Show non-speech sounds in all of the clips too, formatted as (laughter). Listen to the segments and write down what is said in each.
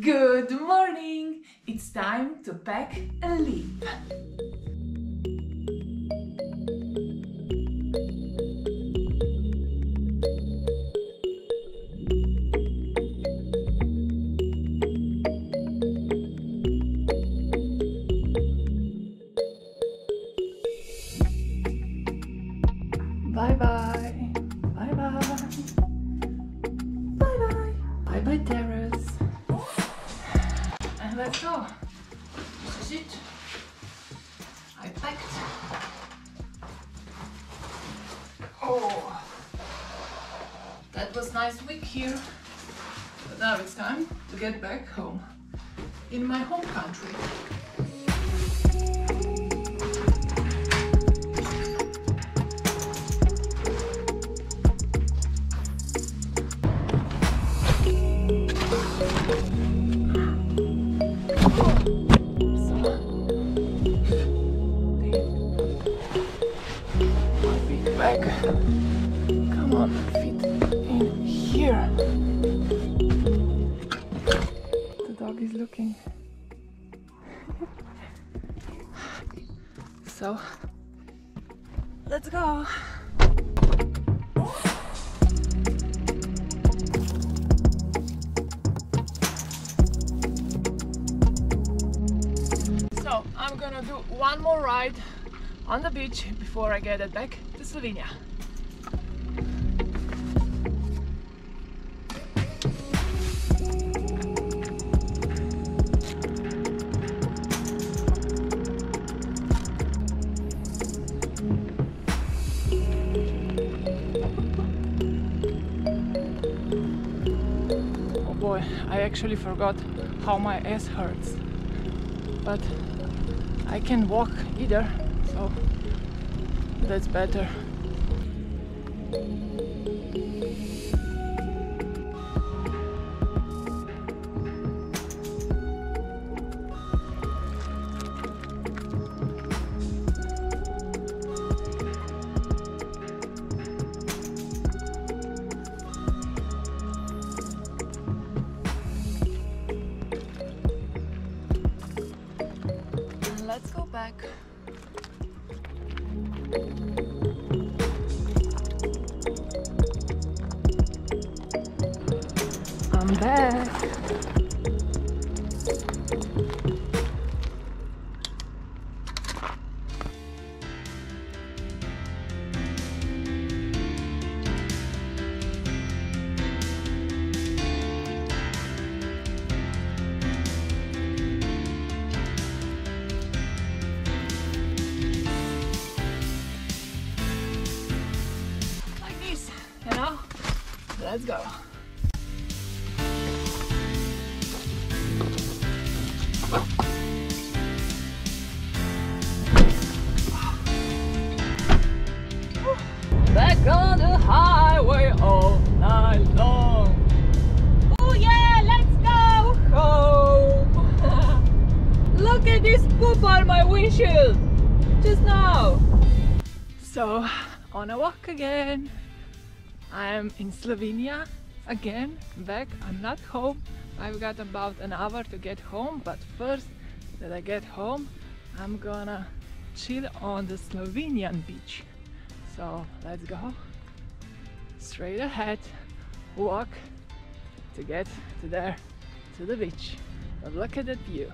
Good morning! It's time to pack and leave. Bye bye. Here. But now it's time to get back home in my home country. So, let's go. So, I'm gonna do one more ride on the beach before I get it back to Slovenia. I actually forgot how my ass hurts. But I can walk either, so that's better. I'm back. Like this, you know? Let's go. Just now. So, on a walk again. I'm in Slovenia again, back. I'm not home. I've got about an hour to get home, but first that I get home, I'm gonna chill on the Slovenian beach. So let's go straight ahead, walk to get to there, to the beach. But look at that view.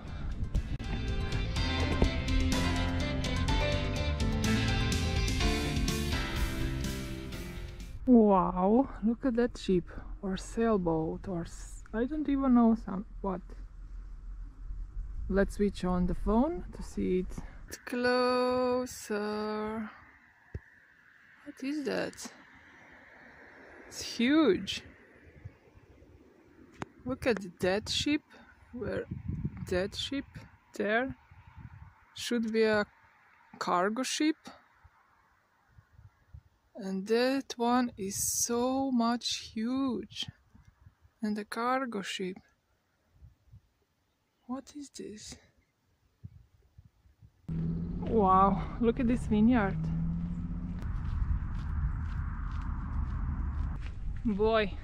Wow, look at that ship or sailboat or I don't even know some what. Let's switch on the phone to see it closer. What is that? It's huge. Look at that ship. Where that ship there should be a cargo ship. And that one is so much huge. And the cargo ship. What is this? Wow, look at this vineyard. Boy,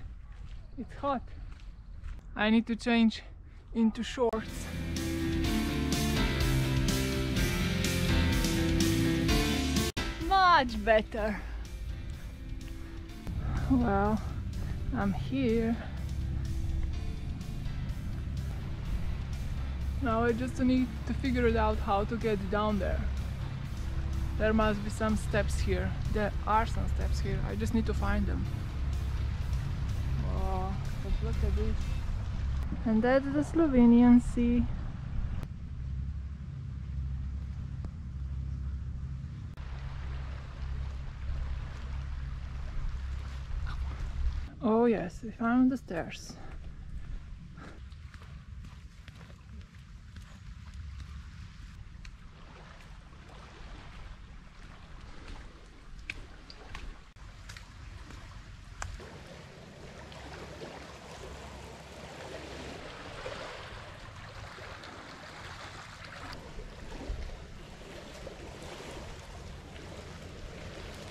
it's hot. I need to change into shorts. Much better. Well, I'm here. Now I just need to figure it out how to get down there. There must be some steps here. There are some steps here. I just need to find them. Oh, but look at this. And that's the Slovenian Sea. Oh yes, we found the stairs.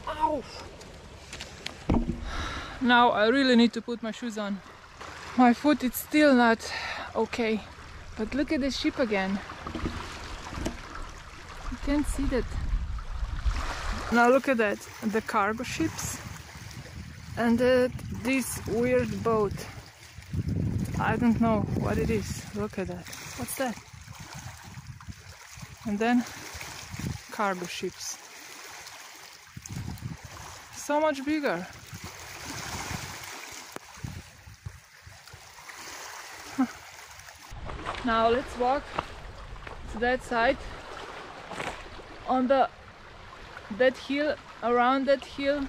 Ow! Now I really need to put my shoes on. My foot is still not okay. But look at the ship again. You can't see that. Now look at that. The cargo ships. And uh, this weird boat. I don't know what it is. Look at that. What's that? And then cargo ships. So much bigger. Now let's walk to that side. On the that hill around that hill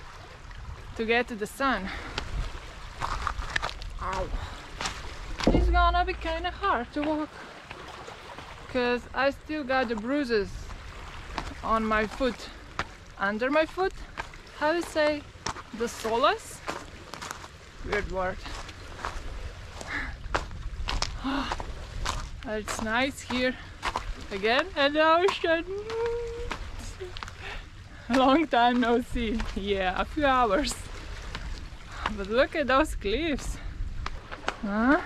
to get to the sun. Ow. It's gonna be kinda hard to walk because I still got the bruises on my foot. Under my foot how you say the solas weird word (sighs) oh. Uh, it's nice here again and the (laughs) ocean long time no see. Yeah a few hours. But look at those cliffs. Huh?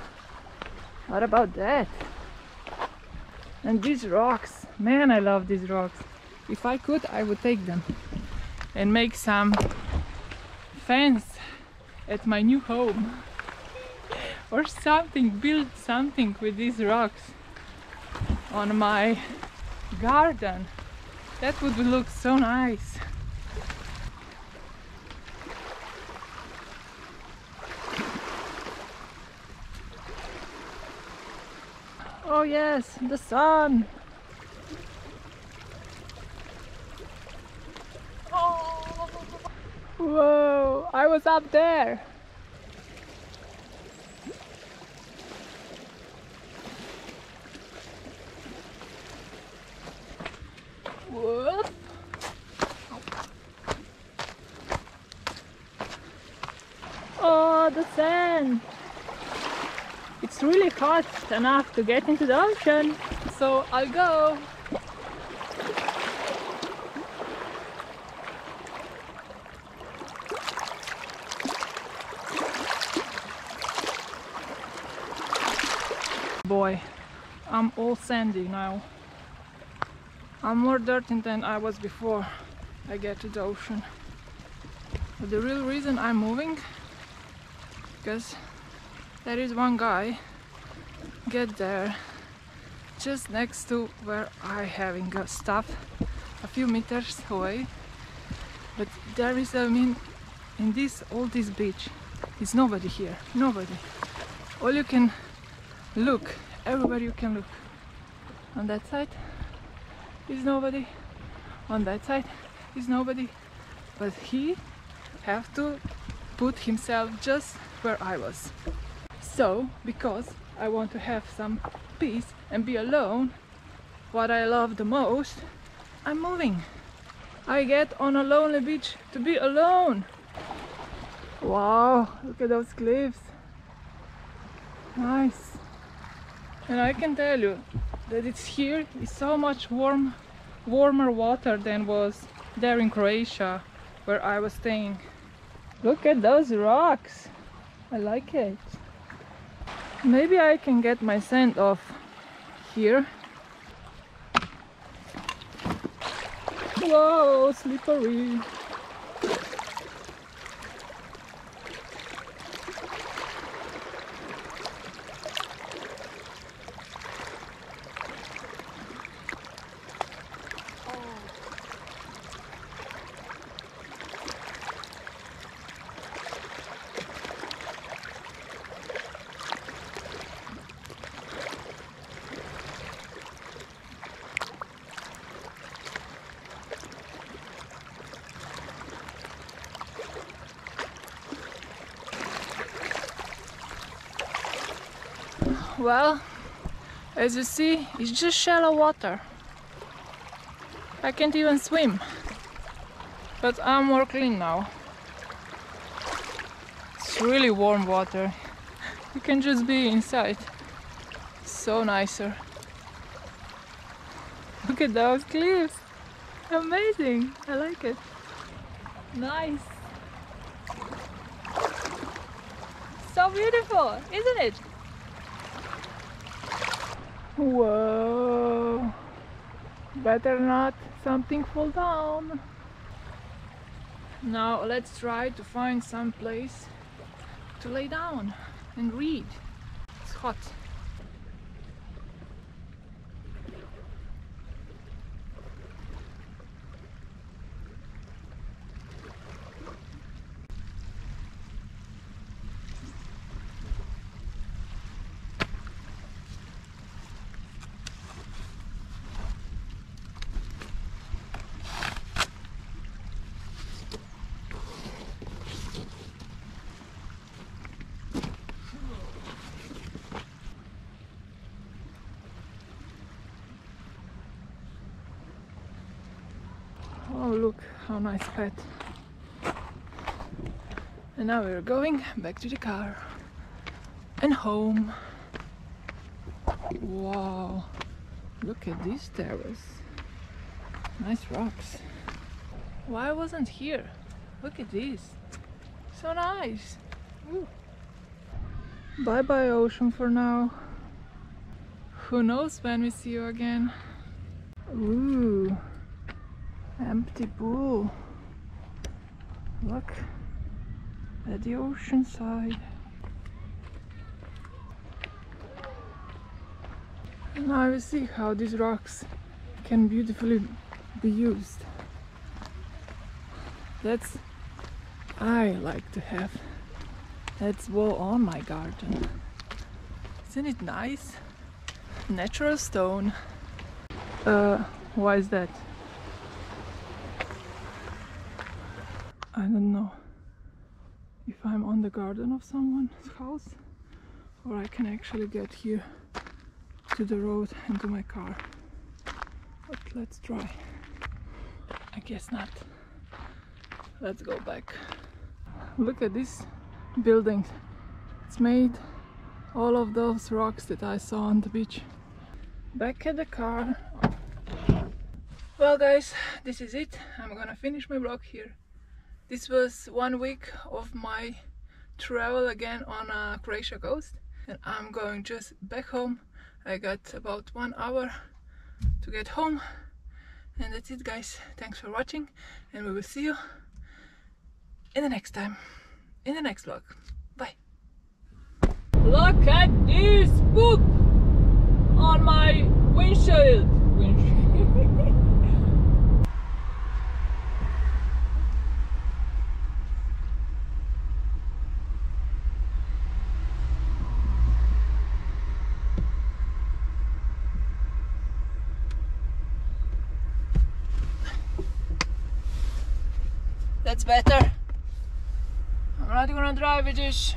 What about that? And these rocks. Man I love these rocks. If I could I would take them and make some fence at my new home or something build something with these rocks on my garden. That would look so nice. Oh yes the sun. Oh. whoa I was up there Whoop. Oh, the sand! It's really hot enough to get into the ocean, so I'll go. Boy, I'm all sandy now. I'm more dirty than I was before I get to the ocean. But the real reason I'm moving because there is one guy get there just next to where I having stuff a few meters away. But there is I mean in this all this beach is nobody here nobody. All you can look everywhere you can look. On that side is nobody on that side is nobody. But he have to put himself just where I was. So because I want to have some peace and be alone what I love the most I'm moving. I get on a lonely beach to be alone. Wow look at those cliffs. Nice. And I can tell you that it's here is so much warm warmer water than was there in Croatia where I was staying look at those rocks I like it Maybe I can get my scent off here. Whoa, slippery. Well, as you see, it's just shallow water. I can't even swim. But I'm more clean now. It's really warm water. You can just be inside. So nicer. Look at those cliffs. Amazing. I like it. Nice. So beautiful, isn't it? Whoa. Better not something fall down. Now let's try to find some place to lay down and read. It's hot. Oh look, how nice pet. And now we're going back to the car and home. Wow, look at this terrace. Nice rocks. Why wasn't here? Look at this. So nice. Ooh. Bye bye ocean for now. Who knows when we see you again. Ooh. Empty pool. Look at the ocean side. Now we see how these rocks can beautifully be used. That's I like to have. That's wall on my garden. Isn't it nice? Natural stone. Uh, why is that? I don't know if I'm on the garden of someone's house or I can actually get here to the road and to my car. But let's try. I guess not. Let's go back. Look at this building. It's made all of those rocks that I saw on the beach. Back at the car. Well guys, this is it. I'm gonna finish my vlog here. This was one week of my travel again on a Croatia coast and I'm going just back home. I got about one hour to get home and that's it guys. Thanks for watching and we will see you in the next time, in the next vlog. Bye. Look at this book on my windshield. That's better. I'm not gonna drive it is.